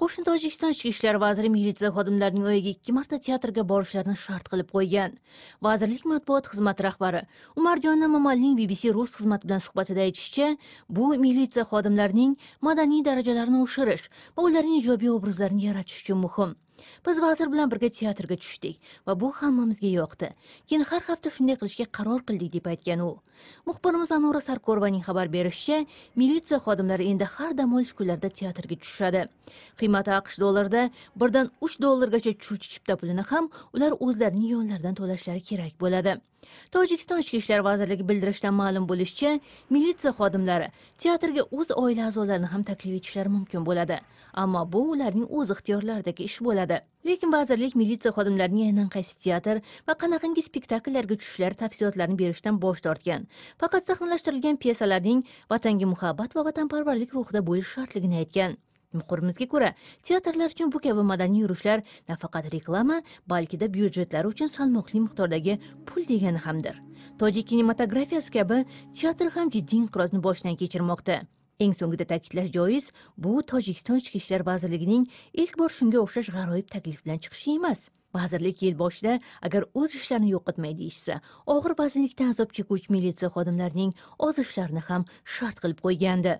qo'shni tojikiston ichki ishlar vaziri militsiya xodimlarining oyiga ikki marta teatrga borishlarini shart qilib qo'ygan. Vazirlik matbuot xizmati rahbari umarjon mamalning bbc rus xizmati bilan suhbatida aytishicha bu militsiya xodimlarining madaniy darajalarini oshirish va ularning ijobiy obrazlarini yaratish uchun muhim. Biz vazir bilan birga teatrga tushdik va bu hammamizga yoqdi. Keyin har hafta shunday qilishga qaror qildik deb aytgan u. Muxbirimiz anora sarkorovaning xabar berishicha militsiya xodimlari endi har dam olish kunlarida teatrga tushadi qiymati aqsh dollarida birdan uch dollargacha tushuvchi chipta pulini ham ular o'zlarining yonlaridan to'lashlari kerak bo'ladi. Tojikiston ichki ishlar vazirligi bildirishidan ma'lum bo'lishicha militsiya xodimlari teatrga o'z oila a'zolarini ham taklif etishlari mumkin bo'ladi. Ammo bu ularning o'z ixtiyorlaridagi ish bo'ladi. Lekin vazirlik militsiya xodimlarining aynan qaysi teatr va qanaqangi spektakllarga tushishlari tafsilotlarini berishdan bosh tortgan. Faqat sahnalashtirilgan pyesalarning vatanga muhabbat va vatanparvarlik ruhida bo'lishi shartligini aytgan. Muxbirimizga ko'ra teatrlar uchun bu kabi madaniy yurishlar nafaqat reklama balkida byudjetlari uchun salmoqli miqdordagi pul degani hamdir. Tojik kinematografiyasi kabi teatr ham jiddiy inqirozni boshdan kechirmoqda. Eng so'ngida ta'kidlash joiz bu tojikiston ichki ishlar vazirligining ilk bor shunga o'xshash g'aroyib taklif bilan chiqishi emas. Vazirlik yil boshida agar o'z ishlarini yo'qotmay deyishsa og'ir vaznlikdan azob chekuvchi militsiya xodimlarining oz ishlarini ham shart qilib qo'ygandi.